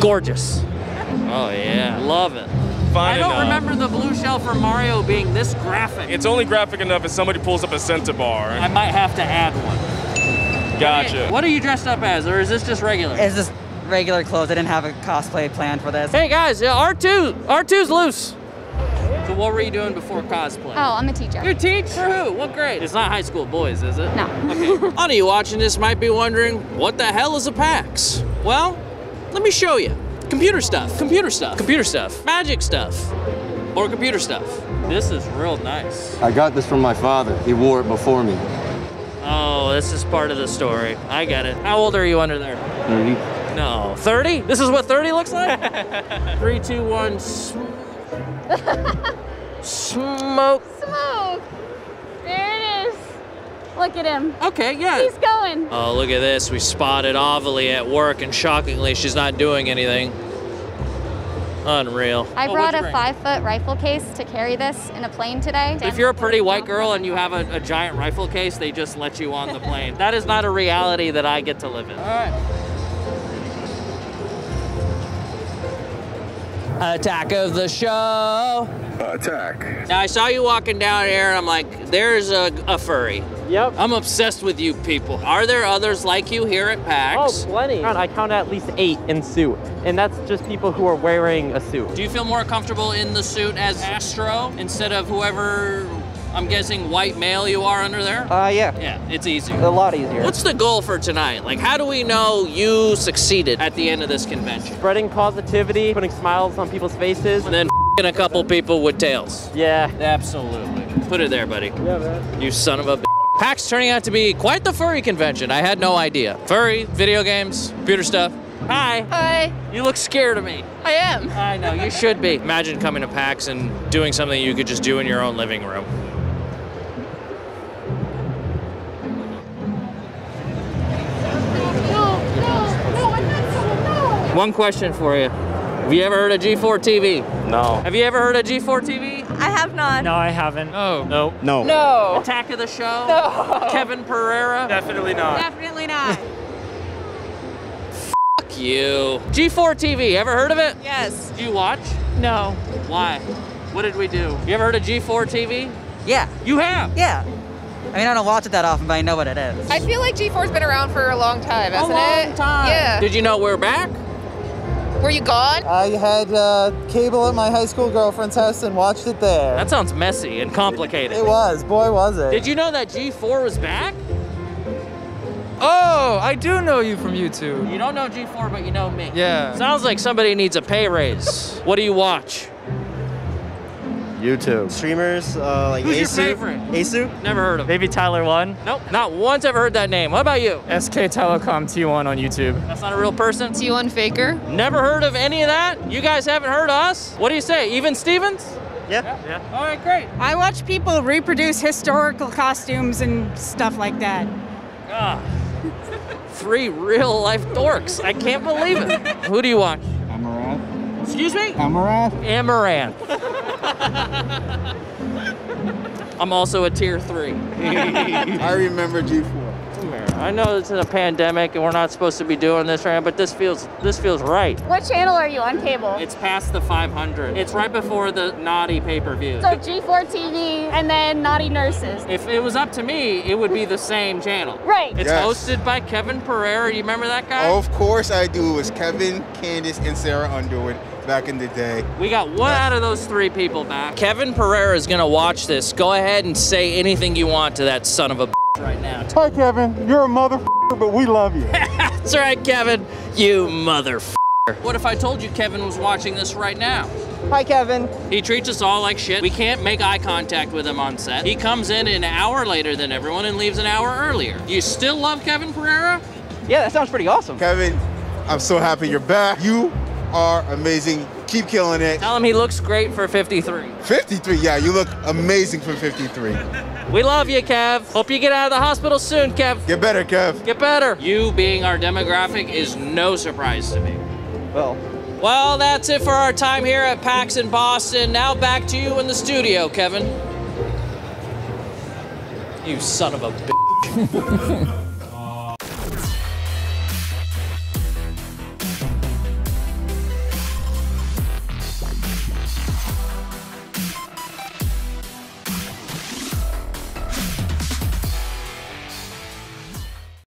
Gorgeous. Oh yeah, love it. Fine I don't enough. remember the blue shell for Mario being this graphic. It's only graphic enough if somebody pulls up a center bar. I might have to add one. Gotcha. What are you dressed up as, or is this just regular? It's just regular clothes. I didn't have a cosplay plan for this. Hey guys, R2, R2's loose. So what were you doing before cosplay? Oh, I'm a teacher. You teach for who? What grade? It's not high school boys, is it? No. Okay. A lot of you watching this might be wondering, what the hell is a PAX? Well, let me show you. Computer stuff, computer stuff, computer stuff, magic stuff, or computer stuff. This is real nice. I got this from my father. He wore it before me. Oh, this is part of the story. I get it. How old are you under there? 30. No. 30? This is what 30 looks like? Three, two, one, sm- smoke. Smoke. There it is. Look at him. Okay, yeah. He's going. Oh, look at this. We spotted Ovilee at work, and shockingly, she's not doing anything. Unreal. I Oh, brought what'd a bring? five foot rifle case to carry this in a plane today. If you're a pretty white girl and you have a, a giant rifle case, they just let you on the plane. that is not a reality that I get to live in. All right. Attack of the show. Attack. Now I saw you walking down here, and I'm like, there's a, a furry. Yep. I'm obsessed with you people. Are there others like you here at PAX? Oh, plenty. I count at least eight in suit, and that's just people who are wearing a suit. Do you feel more comfortable in the suit as Astro instead of whoever, I'm guessing, white male you are under there? Uh, yeah. Yeah, it's easier. A lot easier. What's the goal for tonight? Like, how do we know you succeeded at the end of this convention? Spreading positivity, putting smiles on people's faces. And then f***ing a couple people with tails. Yeah. Absolutely. Put it there, buddy. Yeah, man. You son of a b- PAX turning out to be quite the furry convention. I had no idea. Furry, video games, computer stuff. Hi. Hi. You look scared of me. I am. I know, you should be. Imagine coming to PAX and doing something you could just do in your own living room. No, no, no, One question for you. Have you ever heard of G4 TV? No. Have you ever heard of G4 TV? I have not. No, I haven't. Oh. No. No. No. Attack of the Show? No. Kevin Pereira? Definitely not. Definitely not. Fuck you. G4 TV, ever heard of it? yes. Do you watch? No. Why? What did we do? You ever heard of G4 TV? Yeah, You have? yeah. I mean, I don't watch it that often, but I know what it is. I feel like G4's been around for a long time, hasn't it? A long it? time. Yeah. Did you know we're back? Were you gone? I had uh, cable at my high school girlfriend's house and watched it there. That sounds messy and complicated. it was, boy, was it. Did you know that G4 was back? Oh, I do know you from YouTube. You don't know G4, but you know me. Yeah. Sounds like somebody needs a pay raise. what do you watch? YouTube. Streamers uh, like Who's your Asu. favorite? Asu? Never heard of him. Maybe Tyler One. Nope, not once ever heard that name. What about you? SK Telecom T1 on YouTube. That's not a real person? T1 Faker. Never heard of any of that? You guys haven't heard of us? What do you say? Even Stevens? Yeah. Yeah. All right, great. I watch people reproduce historical costumes and stuff like that. Ah. Three real life dorks. I can't believe it. Who do you watch? Amouranth. Excuse me? Amouranth? Amouranth. I'm also a tier three. I remember G4. I know it's in a pandemic and we're not supposed to be doing this right now, but this feels this feels right. What channel are you on cable? It's past the 500. It's right before the naughty pay-per-view. So G4 TV and then Naughty Nurses. If it was up to me, it would be the same channel. Right. It's Yes. hosted by Kevin Pereira. You remember that guy? Of course I do. It was Kevin, Candace, and Sarah Underwood back in the day. We got one out of those three people back. Kevin Pereira is gonna watch this. Go ahead and say anything you want to that son of a right now. Hi, Kevin. You're a motherfucker, but we love you. That's right, Kevin. You mother. What if I told you Kevin was watching this right now? Hi, Kevin. He treats us all like shit. We can't make eye contact with him on set. He comes in an hour later than everyone and leaves an hour earlier. You still love Kevin Pereira? Yeah, that sounds pretty awesome. Kevin, I'm so happy you're back. You are amazing. Keep killing it. Tell him he looks great for 53. 53, yeah, you look amazing for 53. We love you, Kev. Hope you get out of the hospital soon, Kev. Get better, Kev. Get better. You being our demographic is no surprise to me. Well, Well, that's it for our time here at PAX in Boston. Now back to you in the studio, Kevin. You son of a bitch.